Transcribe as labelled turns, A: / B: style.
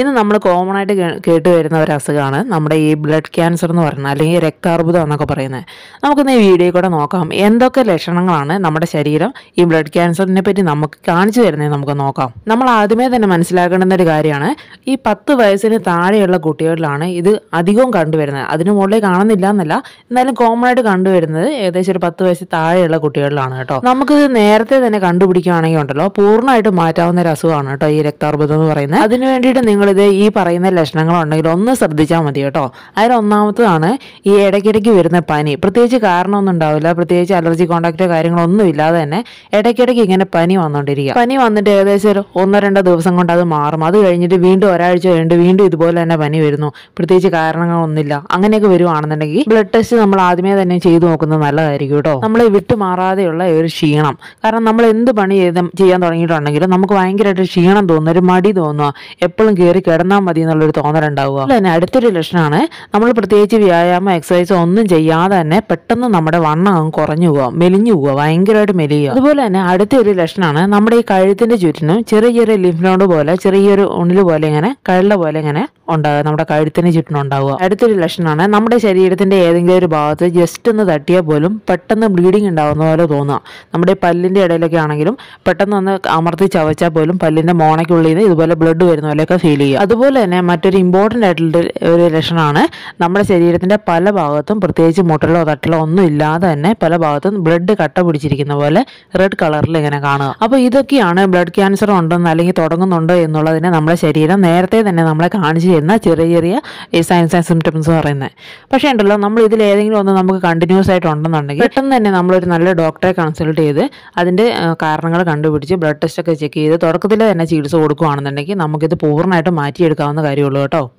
A: ഇത് നമ്മൾ കോമൺ ആയിട്ട് കേട്ട് വരുന്ന ഒരു അസുഖമാണ് നമ്മുടെ ഈ ബ്ലഡ് ക്യാൻസർ എന്ന് പറയുന്നത് അല്ലെങ്കിൽ രക്താർബുദം എന്നൊക്കെ പറയുന്നത്. നമുക്കിന്ന് ഈ വീഡിയോ കൂടെ നോക്കാം. എന്തൊക്കെ ലക്ഷണങ്ങളാണ് നമ്മുടെ ശരീരം ഈ ബ്ലഡ് ക്യാൻസറിനെ പറ്റി നമുക്ക് കാണിച്ചു തരുന്നത് നമുക്ക് നോക്കാം. നമ്മൾ ആദ്യമേ തന്നെ മനസ്സിലാക്കേണ്ടുന്ന ഒരു കാര്യമാണ് ഈ പത്ത് വയസ്സിന് താഴെയുള്ള കുട്ടികളിലാണ് ഇത് അധികവും കണ്ടുവരുന്നത്. അതിന് മുകളിൽ കാണുന്നില്ല എന്നല്ല എന്നാലും കോമൺ ആയിട്ട് കണ്ടുവരുന്നത് ഏകദേശം ഒരു പത്ത് വയസ്സിൽ താഴെയുള്ള കുട്ടികളിലാണ് കേട്ടോ. നമുക്കിത് നേരത്തെ തന്നെ കണ്ടുപിടിക്കുകയാണെങ്കിൽ ഉണ്ടല്ലോ പൂർണമായിട്ട് മാറ്റാവുന്ന ഒരു അസുഖമാണ് കേട്ടോ ഈ രക്താർബുദം എന്ന് പറയുന്നത്. അതിന് വേണ്ടിയിട്ട് നിങ്ങളിത് ഈ പറയുന്ന ലക്ഷണങ്ങളുണ്ടെങ്കിൽ ഒന്ന് ശ്രദ്ധിച്ചാൽ മതി കേട്ടോ. അതിലൊന്നാമത്തതാണ് ഈ ഇടയ്ക്കിടയ്ക്ക് വരുന്ന പനി. പ്രത്യേകിച്ച് കാരണമൊന്നും ഉണ്ടാവില്ല. പ്രത്യേകിച്ച് അലർജി കോണ്ടാക്റ്റോ കാര്യങ്ങളൊന്നും ഇല്ലാതെ തന്നെ ഇടയ്ക്കിടയ്ക്ക് ഇങ്ങനെ പനി വന്നുകൊണ്ടിരിക്കുക പനി വന്നിട്ട് ഏകദേശം ഒരു ഒന്നോ രണ്ടോ ദിവസം കൊണ്ട് അത് മാറും. അത് കഴിഞ്ഞിട്ട് വീണ്ടും ഒരാഴ്ച കഴിഞ്ഞിട്ട് വീണ്ടും ഇതുപോലെ തന്നെ പനി വരുന്നു. പ്രത്യേകിച്ച് കാരണങ്ങളൊന്നുമില്ല. അങ്ങനെയൊക്കെ വരുവാണെന്നുണ്ടെങ്കിൽ ബ്ലഡ് ടെസ്റ്റ് നമ്മൾ ആദ്യമേ തന്നെ ചെയ്തു നോക്കുന്നത് നല്ലതായിരിക്കും കേട്ടോ. നമ്മളെ വിട്ടുമാറാതെയുള്ള ഒരു ക്ഷീണം. കാരണം നമ്മൾ എന്ത് പണി ചെയ്ത് ചെയ്യാൻ തുടങ്ങിയിട്ടുണ്ടെങ്കിലും നമുക്ക് ഭയങ്കരമായിട്ട് ക്ഷീണം തോന്നുന്നു. ഒരു മടി തോന്നുക എപ്പോഴും കയറി കിടന്നാൽ മതി എന്നുള്ളൊരു തോന്നലുണ്ടാവുക. അതുപോലെ തന്നെ അടുത്തൊരു ലക്ഷണമാണ് നമ്മൾ പ്രത്യേകിച്ച് വ്യായാമം എക്സസൈസ് ഒന്നും ചെയ്യാതെ തന്നെ പെട്ടെന്ന് നമ്മുടെ വണ്ണം അങ്ങ് കുറഞ്ഞു പോവുക മെലിഞ്ഞു പോവുക ഭയങ്കരമായിട്ട് മെലിയുക. അതുപോലെ തന്നെ അടുത്തൊരു ലക്ഷണമാണ് നമ്മുടെ ഈ കഴുത്തിന്റെ ചുറ്റിനും ചെറിയ ചെറിയ ലിംഫ് പോലെ ചെറിയൊരു ഉണിൽ പോലെ ഇങ്ങനെ കഴുള്ള പോലെ ഇങ്ങനെ ഉണ്ടാകുക നമ്മുടെ കഴുത്തിന് ചുറ്റിനും ഉണ്ടാവുക. അടുത്തൊരു ലക്ഷണമാണ് നമ്മുടെ ശരീരത്തിന്റെ ഏതെങ്കിലും ഒരു ഭാഗത്ത് ജസ്റ്റ് ഒന്ന് തട്ടിയാൽ പോലും പെട്ടെന്ന് ബ്ലീഡിങ് ഉണ്ടാകുന്ന പോലെ തോന്നുക. നമ്മുടെ ഈ പല്ലിന്റെ ഇടയിലൊക്കെ ആണെങ്കിലും പെട്ടെന്ന് ഒന്ന് അമർത്തി ചവച്ചാൽ പോലും പല്ലിന്റെ മോണയ്ക്കുള്ളിൽ നിന്ന് ഇതുപോലെ ബ്ലഡ് വരുന്ന പോലെയൊക്കെ ഫീൽ ചെയ്യുക അതുപോലെ തന്നെ മറ്റൊരു ഇമ്പോർട്ടന്റ് ആയിട്ടുള്ള ഒരു ലക്ഷണമാണ് നമ്മുടെ ശരീരത്തിന്റെ പല ഭാഗത്തും പ്രത്യേകിച്ച് മുട്ടലോ തട്ടലോ ഒന്നും ഇല്ലാതെ തന്നെ പല ഭാഗത്തും ബ്ലഡ് കട്ട പിടിച്ചിരിക്കുന്ന പോലെ റെഡ് കളറിൽ ഇങ്ങനെ കാണുക. അപ്പോൾ ഇതൊക്കെയാണ് ബ്ലഡ് ക്യാൻസർ ഉണ്ടെന്ന് അല്ലെങ്കിൽ തുടങ്ങുന്നുണ്ടോ എന്നുള്ളതിനെ നമ്മുടെ ശരീരം നേരത്തെ തന്നെ നമ്മളെ കാണിച്ചു തരുന്ന ചെറിയ ചെറിയ ഈ സയൻസ് ആൻഡ് സിംറ്റംസ് പറയുന്നത്. പക്ഷേ ഉണ്ടല്ലോ നമ്മൾ ഇതിൽ ഏതെങ്കിലും ഒന്ന് നമുക്ക് കണ്ടിന്യൂസ് ആയിട്ട് ഉണ്ടെന്നുണ്ടെങ്കിൽ പെട്ടെന്ന് തന്നെ നമ്മളൊരു നല്ല ഡോക്ടറെ കൺസൾട്ട് ചെയ്ത് അതിന്റെ കാരണങ്ങൾ കണ്ടുപിടിച്ച് ബ്ലഡ് ടെസ്റ്റ് ഒക്കെ ചെക്ക് ചെയ്ത് തുടക്കത്തിൽ തന്നെ ചികിത്സ കൊടുക്കുകയാണെന്നുണ്ടെങ്കിൽ നമുക്കിത് പൂർണമായിട്ട് മാറ്റിയെടുക്കാവുന്ന കാര്യമുള്ളൂ കേട്ടോ.